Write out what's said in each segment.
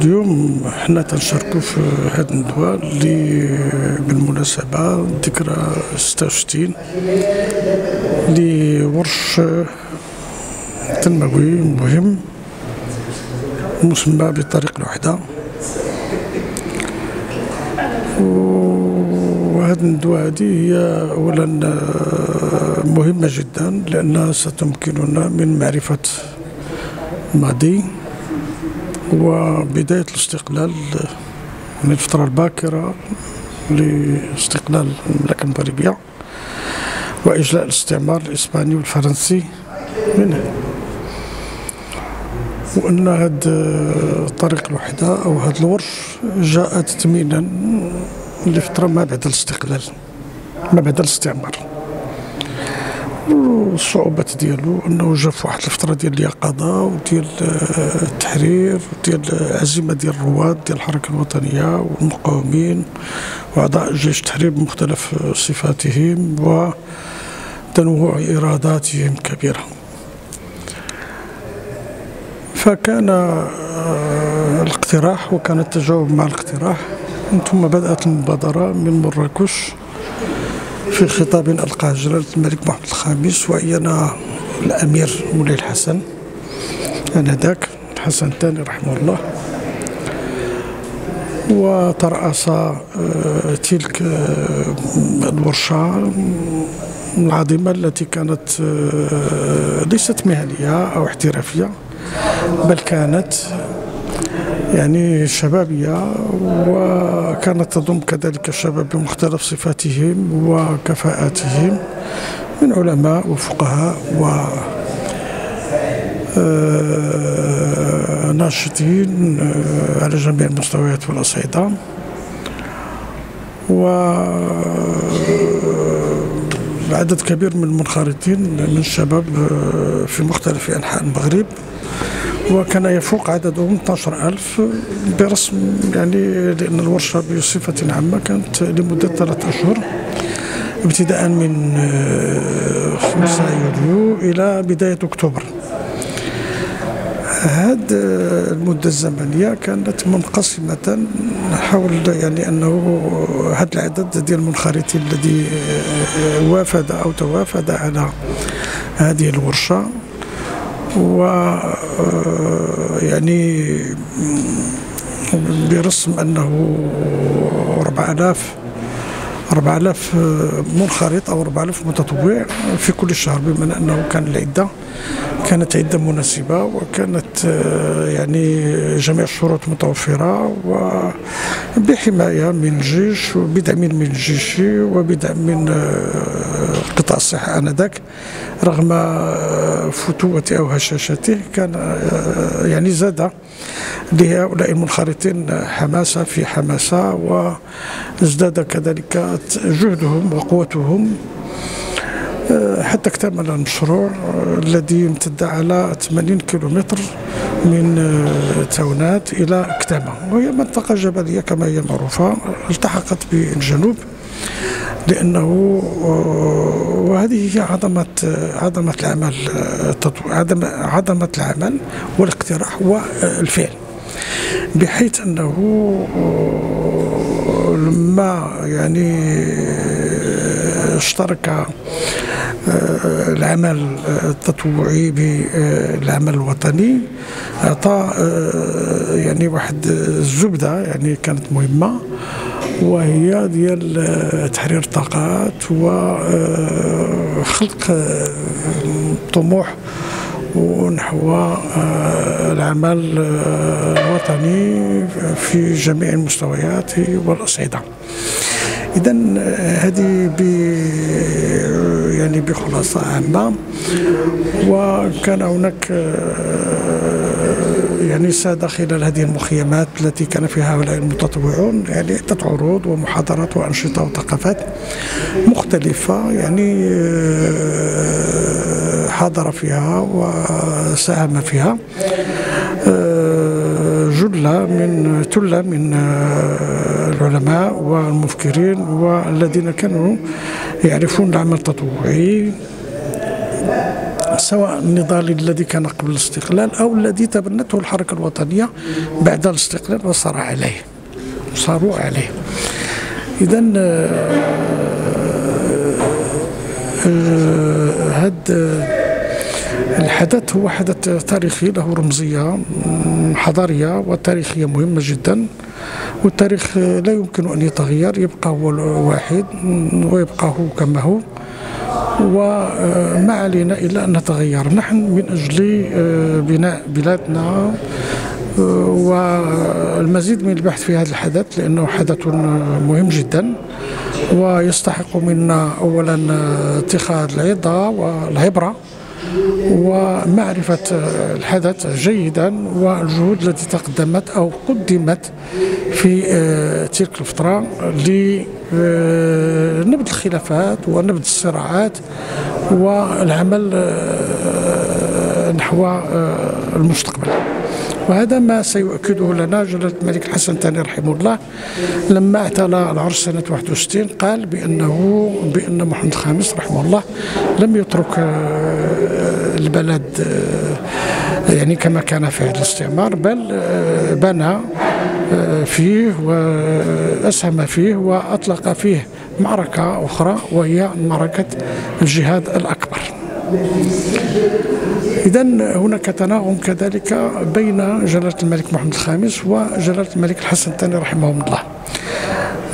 اليوم حنا تنشاركوا في هذه الندوة اللي بالمناسبة ذكرى 66 لورش تنموي مهم مسمى بطريق الوحدة. وهذه الندوة هذه هي أولا مهمة جدا لأنها ستمكننا من معرفة الماضي وبداية الاستقلال من الفترة الباكرة لاستقلال المملكة المغربية وإجلاء الاستعمار الإسباني والفرنسي منه وأن هذه الطريق الوحدة أو هذا الورش جاء تثمينا لفترة ما بعد الاستقلال ما بعد الاستعمار. والصعوبات ديالو انه جا في واحد الفترة ديال اليقظة وديال التحرير وديال العزيمه ديال الرواد ديال الحركة الوطنية والمقاومين وأعضاء جيش التحرير بمختلف صفاتهم وتنوع إراداتهم كبيرة. فكان الاقتراح وكان التجاوب مع الاقتراح ثم بدأت المبادرة من مراكش في خطاب ألقاه جلالة الملك محمد الخامس وأينا الأمير مولاي الحسن آنذاك الحسن الثاني رحمه الله. وترأس تلك الورشة العظيمة التي كانت ليست مهنية أو احترافية بل كانت يعني شبابية وكانت تضم كذلك الشباب بمختلف صفاتهم وكفاءاتهم من علماء وفقهاء و آه، ناشطين آه، على جميع المستويات والأصعدة. و عدد كبير من المنخرطين من الشباب آه، في مختلف أنحاء المغرب. وكان يفوق عددهم 12000 برسم يعني لأن الورشة بصفة عامة كانت لمدة ثلاثة أشهر ابتداء من 5 آه، يوليو إلى بداية أكتوبر. هذه المدة الزمنية كانت منقسمة حول يعني أنه هذا العدد ديال المنخرطين الذي آه، وافد أو توافد على هذه الورشة. و آه، يعني برسم أنه 4000 4000 منخرط أو 4000 متطوع في كل شهر بما أنه كان العدة كانت عدة مناسبة وكانت آه، يعني جميع الشروط متوفرة وبحماية من الجيش وبدعم من الجيش وبدعم من آه، قطاع الصحة آنذاك رغم آه، فتوة أو هشاشته كان يعني زاد لهؤلاء المنخرطين حماسة في حماسة وازداد كذلك جهدهم وقوتهم آه، حتى اكتمل المشروع آه، الذي امتد على 80 كيلومتر من آه، تاونات إلى كتامة وهي منطقة جبلية كما هي معروفة التحقت بالجنوب. لأنه وهذه هي عظمة عظمة العمل عظمة العمل والاقتراح والفعل. بحيث أنه لما يعني اشترك آه، العمل التطوعي بالعمل الوطني أعطى آه، يعني واحد الزبده يعني كانت مهمة. وهي ديال آه، تحرير الطاقات وخلق طموح ونحو العمل الوطني في جميع المستويات والأصعدة. اذا هذه ب يعني بخلاصة عامة. وكان هناك يعني ساد خلال هذه المخيمات التي كان فيها هؤلاء المتطوعون يعني عده عروض ومحاضرات وأنشطة وثقافات مختلفة يعني حاضر فيها وساهم فيها. جلة من تلة من آه، العلماء والمفكرين والذين كانوا يعرفون العمل التطوعي سواء النضال الذي كان قبل الاستقلال أو الذي تبنته الحركة الوطنية بعد الاستقلال وصار عليه صاروا عليه. إذا هذا الحدث هو حدث تاريخي له رمزية حضارية وتاريخية مهمة جدا والتاريخ لا يمكن أن يتغير يبقى هو واحد ويبقى هو كما هو وما علينا إلا أن نتغير. نحن من أجل بناء بلادنا والمزيد من البحث في هذا الحدث لأنه حدث مهم جدا ويستحق منا أولا اتخاذ العظة والعبرة. ومعرفة الحدث جيدا والجهود التي تقدمت أو قدمت في آه، تلك الفترة لنبذ الخلافات ونبذ الصراعات والعمل آه، نحو آه، المستقبل. وهذا ما سيؤكده لنا جلالة الملك الحسن الثاني رحمه الله لما اعتلى العرش سنة 61 قال بأنه بأن محمد الخامس رحمه الله لم يترك آه، البلد آه، يعني كما كان في عهد الاستعمار بل آه، بنى فيه وأسهم فيه وأطلق فيه معركة أخرى وهي معركة الجهاد الأكبر. إذا هناك تناغم كذلك بين جلالة الملك محمد الخامس وجلالة الملك الحسن الثاني رحمهم الله.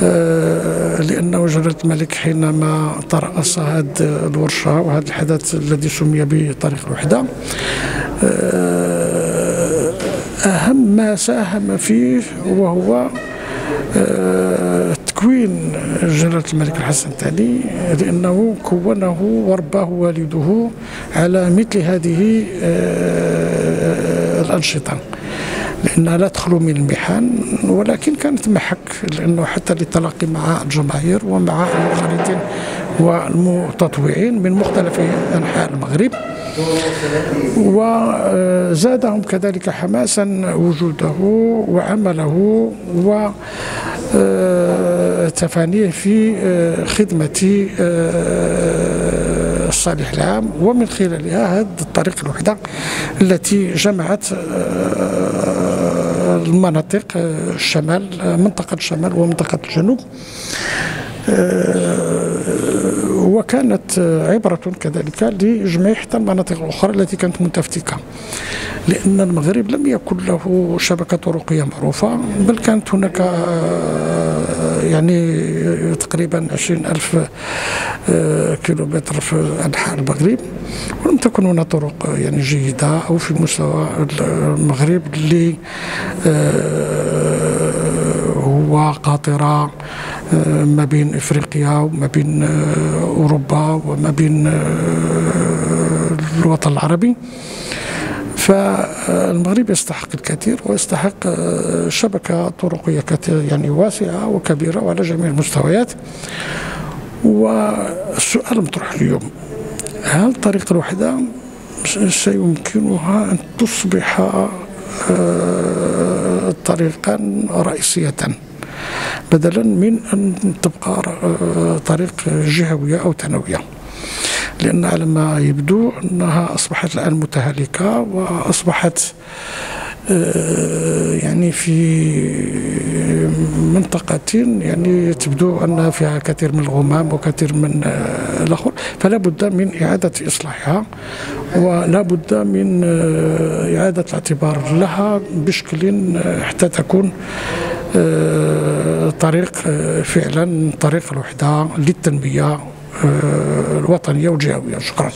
آه، لأنه جلالة الملك حينما ترأس هذه الورشة وهذا الحدث الذي سمي بطريق الوحدة آه، أهم ما ساهم فيه وهو آه، تكوين جلالة الملك الحسن الثاني لأنه كونه ورباه والده على مثل هذه آه، الأنشطة. لأنها لا تخلو من المحن ولكن كانت محك لأنه حتى للتلاقي مع الجماهير ومع المخالطين والمتطوعين من مختلف أنحاء المغرب. وزادهم كذلك حماسا وجوده وعمله و تفانيه في خدمة الصالح العام ومن خلالها هذه الطريق الوحدة التي جمعت المناطق الشمال منطقة الشمال ومنطقة الجنوب. وكانت عبرة كذلك لجميع حتى المناطق الأخرى التي كانت متفتكة لأن المغرب لم يكن له شبكة طرقية معروفة بل كانت هناك يعني تقريبا عشرين ألف كيلومتر في أنحاء المغرب. ولم تكن هناك طرق يعني جيدة أو في مستوى المغرب اللي هو قاطرة آه، ما بين إفريقيا وما بين آه، أوروبا وما بين آه، الوطن العربي. فالمغرب يستحق الكثير ويستحق شبكة طرقية كثير يعني واسعة وكبيرة وعلى جميع المستويات. والسؤال المطروح اليوم هل طريق الوحدة سيمكنها أن تصبح طريقا رئيسية بدلا من أن تبقى طريق جهوية أو ثانوية؟ لأن على ما يبدو أنها أصبحت الآن متهالكة وأصبحت آه، يعني في منطقة يعني تبدو أن فيها كثير من الغمام وكثير من آه، الآخر فلا بد من إعادة إصلاحها ولا بد من آه، إعادة الاعتبار لها بشكل حتى تكون طريق فعلا طريق الوحدة للتنمية الوطنية والجهوية شكرا.